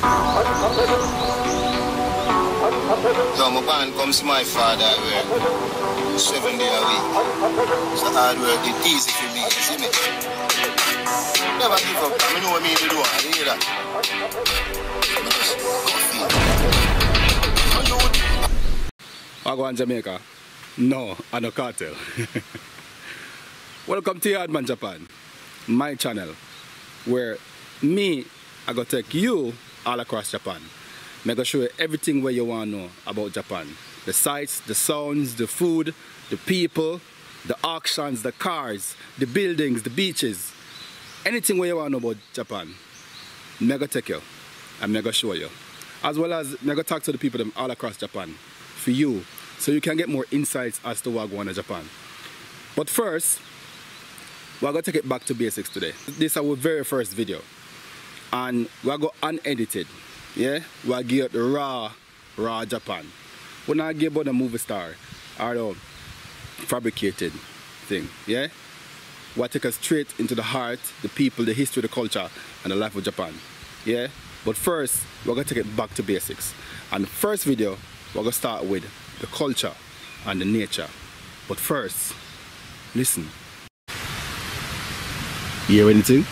So my band comes to my father where seven day a week. So hard work, it easy for me, see me? Never give up, I know what me to do, I hear that. I go on Jamaica. No, I no cartel. Welcome to Yaadman Japan, my channel, where me, I go take you all across Japan. Me go show you everything where you want to know about Japan. The sights, the sounds, the food, the people, the auctions, the cars, the buildings, the beaches. Anything where you want to know about Japan, me go take you and me go show you. As well as me go talk to the people all across Japan for you so you can get more insights as to what going on in Japan. But first, we're going to take it back to basics today. This is our very first video. And we're going unedited. Yeah? Give the raw, raw Japan. We're not give about the movie star or the fabricated thing. Yeah? We'll take us straight into the heart, the people, the history, the culture, and the life of Japan. Yeah? But first, we're to take it back to basics. And the first video, we're to start with the culture and the nature. But first, listen. You hear anything?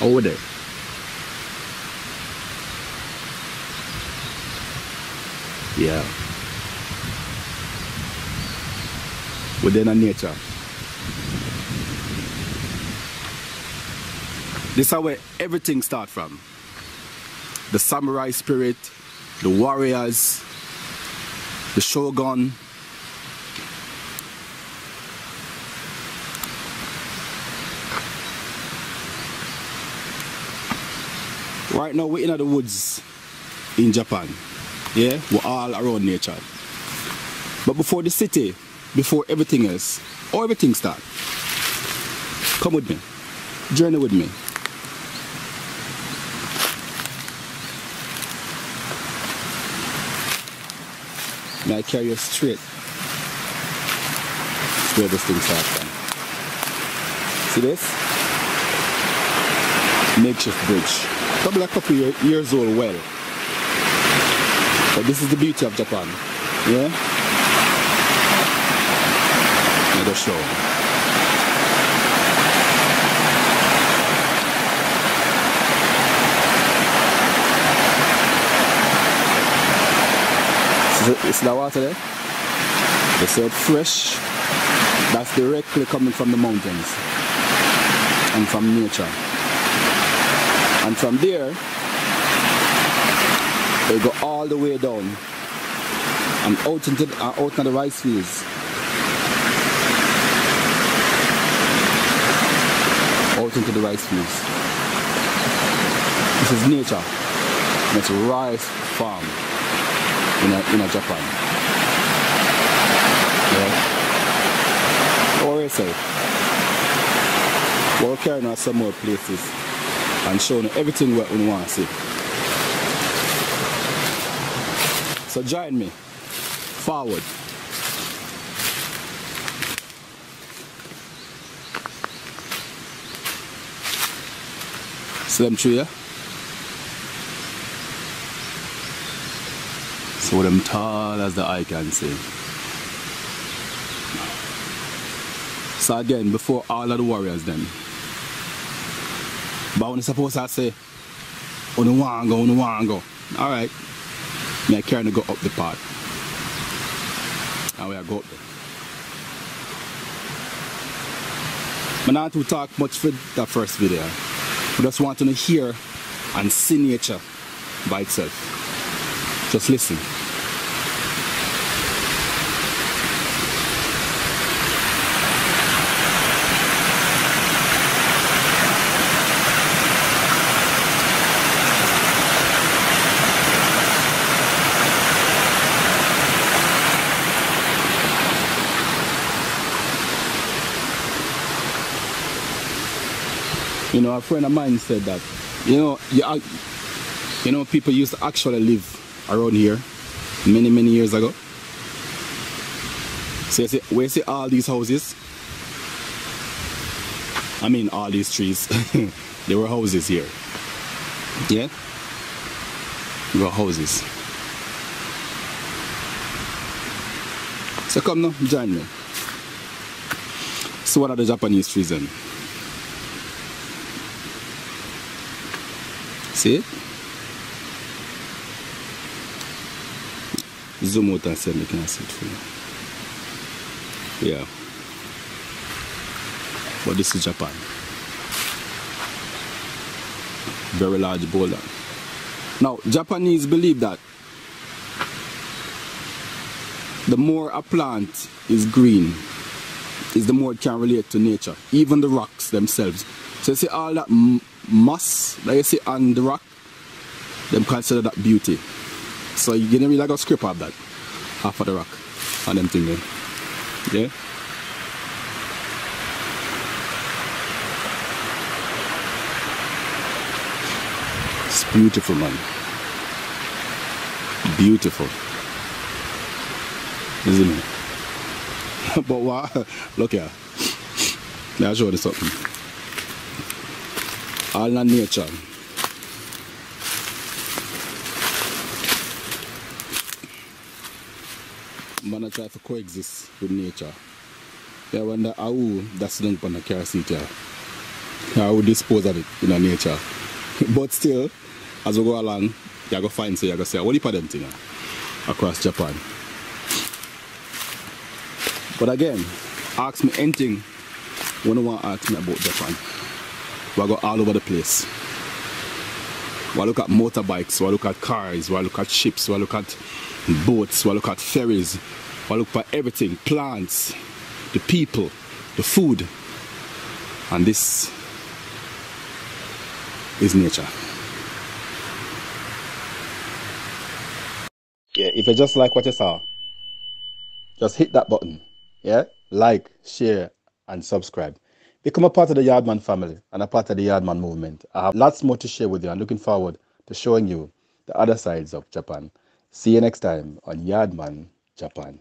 Over there. Yeah. Within a nature. This is where everything starts from. The samurai spirit, the warriors, the shogun, Right now we're in the woods in Japan. Yeah, we're all around nature. But before the city, before everything else, or everything start, come with me. Journey with me. May I carry you straight where this thing starts from. See this? Makeshift bridge probably a couple year, years old well. But this is the beauty of Japan. Yeah? Us show. It's the water there. They say it's fresh. That's directly coming from the mountains and from nature. And from there, they go all the way down and out into the, uh, out into the rice fields. Out into the rice fields. This is nature. And it's rice farm in a, in a Japan. Yeah. Or say, we're carrying out some more places and showing everything what we want to see. So join me. Forward. See them tree, yeah? So them tall as the eye can see. So again, before all of the warriors then, but when supposed to say, on the one go, on the one go. Alright. Me I carry to go up the part. And we are go up there. But not to talk much for that first video. We just want to hear and see nature by itself. Just listen. You know, a friend of mine said that, you know, you, you know, people used to actually live around here many, many years ago. So you see, where see all these houses, I mean all these trees, there were houses here. Yeah? We got houses. So come now, join me. So what are the Japanese trees then? See? Zoom out and see if you can see it for you. Yeah. But this is Japan. Very large boulder. Now, Japanese believe that the more a plant is green, is the more it can relate to nature. Even the rocks themselves. So you see all that moss that you see on the rock, them consider that beauty. So you gonna really like a scrape of that half of the rock on them thing there. Yeah? It's beautiful man. Beautiful. Isn't it? but what look here. Let me show you something. All in nature. man I try to coexist with nature. I wonder how that's done on the car seat here. How we dispose of it in nature. but still, as we go along, you go find so you go say, what do you them things across Japan? But again, ask me anything when you want to ask me about Japan. We go all over the place. We look at motorbikes, we look at cars, we look at ships, we look at boats, we look at ferries, we look at everything, plants, the people, the food. And this is nature. Yeah, if you just like what you saw, just hit that button. Yeah, like, share, and subscribe. Become a part of the Yaadman family and a part of the Yaadman movement. I have lots more to share with you. I'm looking forward to showing you the other sides of Japan. See you next time on Yaadman Japan.